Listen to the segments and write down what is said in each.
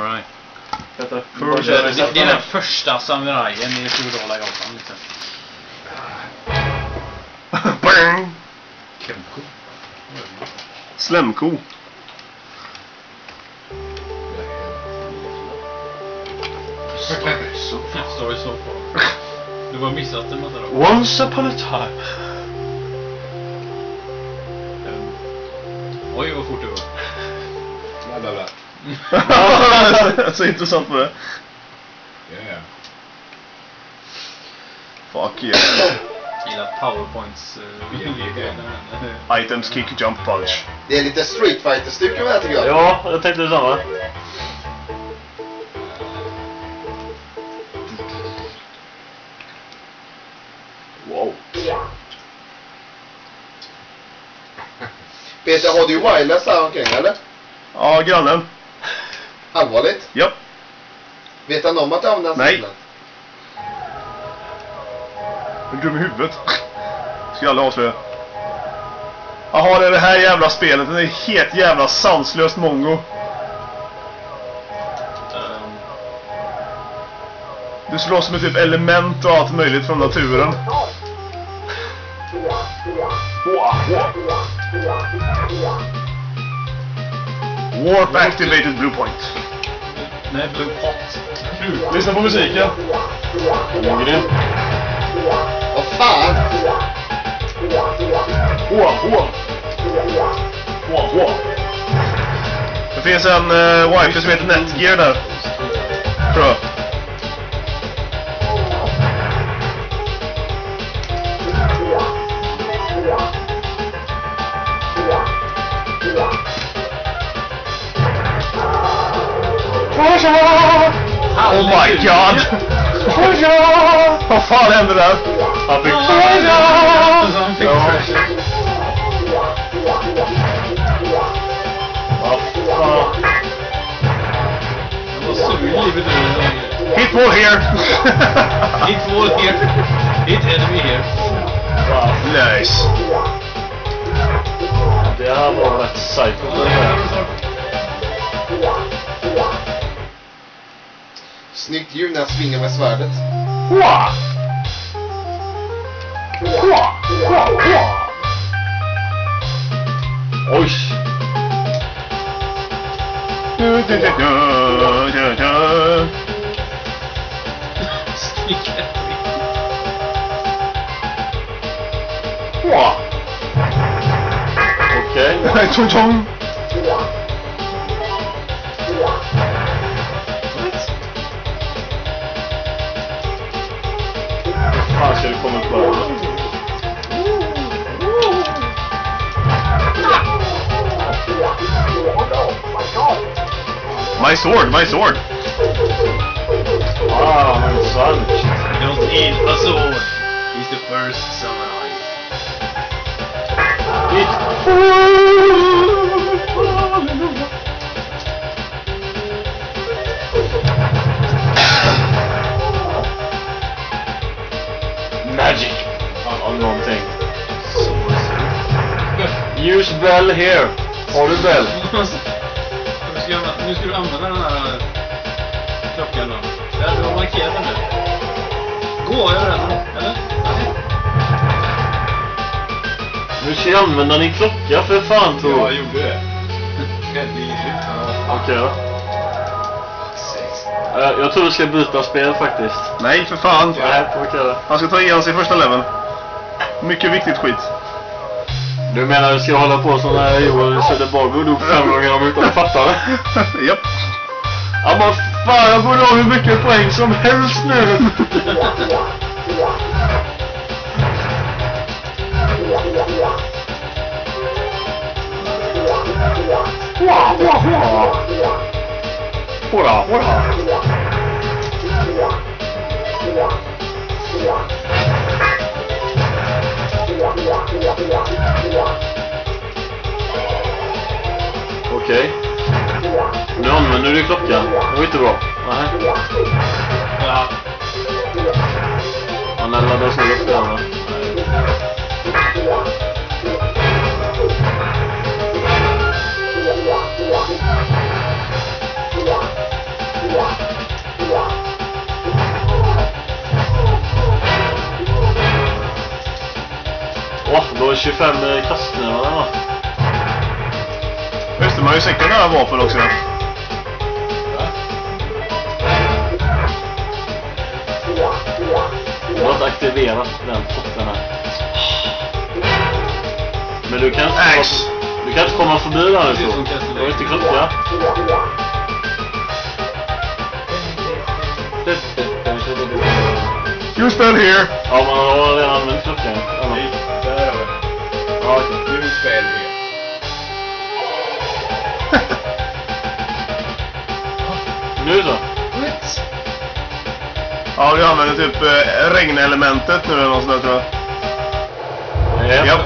Right. Vänta. Först, Bara- det, det är den första samurajen i feodala Japan liksom. Bang! Kemko. Slemko. Story so far. Du har missat en massa då. Once upon a time. Oj vad fort det. Bla, bla, bla. Så intressant med det. Ja. Fuck yeah. Gillar powerpoints. Uh, Items, kick, jump, punch. Det är lite Street Fighter-stycke med det tycker jag. Ja, jag tänkte detsamma. Wow. Peter, har du wireless här omkring eller? Ja, grannen. Allvarligt? Japp. Vet han om att du använder Nej. Är du dum i huvudet? Ska jag aldrig avslöja. Jaha, det är det här jävla spelet. Det är helt jävla sanslöst mongo. Du slåss med typ element och allt möjligt från naturen. Warp activated blue point nej, Blue Pot. Lyssna på musiken. Grym. Vad fan? Hoa, hoa. Hoa, hoa. Det finns en uh, wifi som heter Netgear där. Tror jag. Crash. Vad fan. Han var sur i livet ur Hit wall here! Hit wall here. Hit enemy here. Wow. nice. Det här var rätt Snyggt ljud när jag svingar med svärdet. Oj. Du, du, du, du, du, du. Okej. Tjong My sword, my sword! Ah, men sant. Don't eat a sword. He's the first samurai. Magic. Av någonting. Use bell here. Har du bell? Nu ska, jag, du använda den här eh, klockan då. Där, du har markerat den nu. Gå över den, eller? Nu ska jag använda din klocka för fan Ja, Tor. jag gjorde det. Okej då. Eh, Jag tror vi ska byta spel faktiskt. Nej, för fan! Nej, okej då. Han ska ta igen sig i första leveln. Mycket viktigt skit. Du menar vi ska hålla på som när Joel Söderborg dog fem gånger om utan att fatta det? Japp. Ja men fan jag borde ha hur mycket poäng som helst nu! Hurra, hurra! Okej. nu är det klocka. Det var inte bra. Nähä. Ja. Han laddade sig upp där va? Åh, oh, det var 25 kastningar va? Just det, man har ju säkert här vapen också. Potten här. Men du kan inte du kan inte komma förbi där nu Precis så. som Castlevania. Du har inte klocka. You stand here! Ja, man har redan använt klockan. Ja. Ja, okej. Nu spel här. Nu så. Ja, du använder typ eh, regnelementet nu eller något sånt där tror jag. Ja. Japp.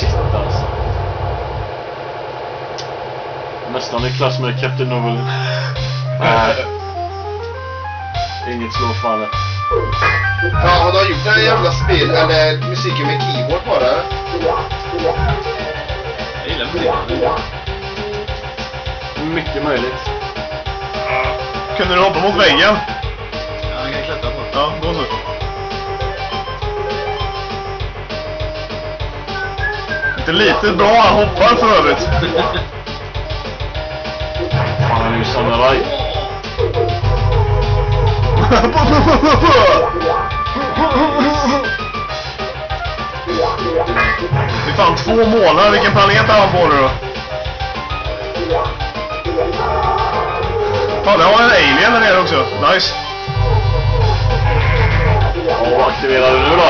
Shit alltså. Nästan i klass med Captain Novel. Nej. Inget slår fallet. Ja, har de gjort den här jävla spel, eller musiken med keyboard bara? Jag gillar musiken. Mycket möjligt. Kunde du hoppa mot väggen? Ja, man kan klättra på. Ja, då så. Inte lite bra han hoppar för övrigt. Fan, han är ju samuraj. Det är fan två månader. Vilken planet är han på nu då? Fan, där har en alien där nere också. Nice. Ja, vad aktiverar du nu då?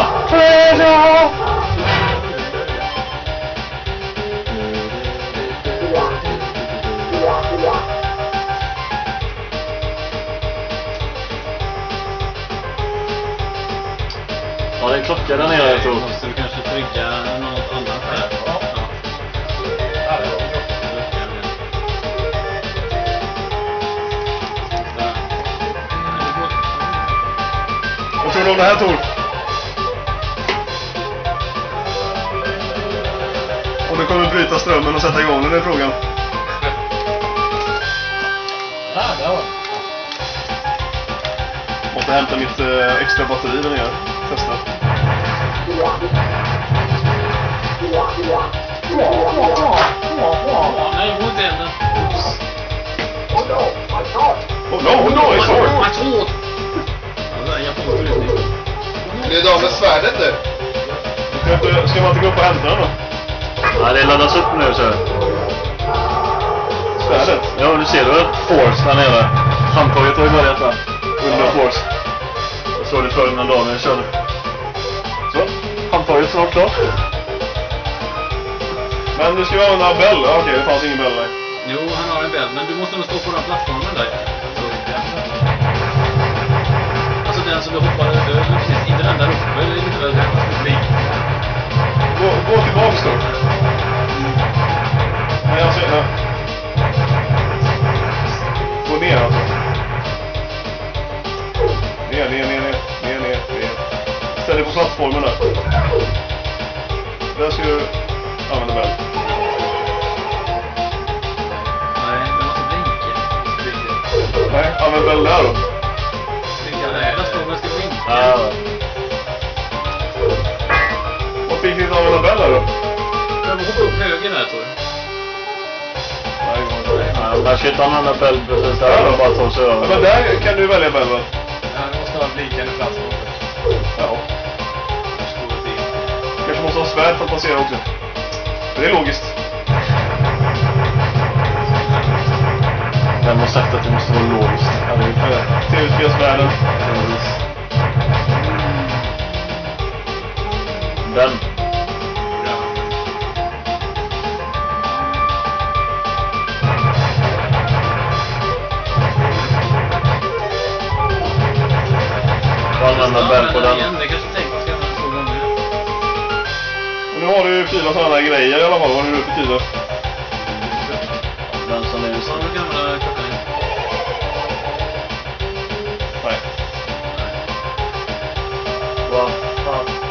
Ja, det är en klocka där nere jag tror. Måste du kanske trycka något Om det här Tor? Om du kommer bryta strömmen och sätta igång den är frågan. Ah, där var den. Måste hämta mitt eh, extra batteri där nere. Testa. Nej, gå inte elden. Oh no, oh no, it's hard. Blev du av med svärdet nu? Ska, man inte gå upp och hämta den då? Ja, det laddas upp nu så. Svärdet? Ja, nu ser du Force där nere. Handtaget har ju börjat där. Under Force. Jag såg det förr när Daniel körde. Så, handtaget snart klart. Men du ska ju använda Bell. Ja, Okej, det fanns ingen Bell där. Jo, han har en bädd, men du måste nog stå på den plattformen där. Alltså den som du hoppar över, Där ska du använda Bell. Nej, den måste blinka. Nej, använd Bell där då. Nej, plattformen ska blinka. Ja, Vad fick ni inte använda Bell där då? Den hoppa upp höger där, tror jag. Nej, ja, man ska inte använda Bell precis där. Är bara att ta sig Ja, men över. där kan du välja Bell väl? Ja, det måste ha en blinkande plats. Ja. Kanske måste ha svärd för att passera också. Det är logiskt. Vem har sagt att det måste vara logiskt? Ja, det är ju TV-spelsvärlden. Den. Får använda Bell på den. Fyra sådana här grejer i alla fall. Vad är det nu betyder? Är just Så du kan använda klockan igen. Nej. Vad fan?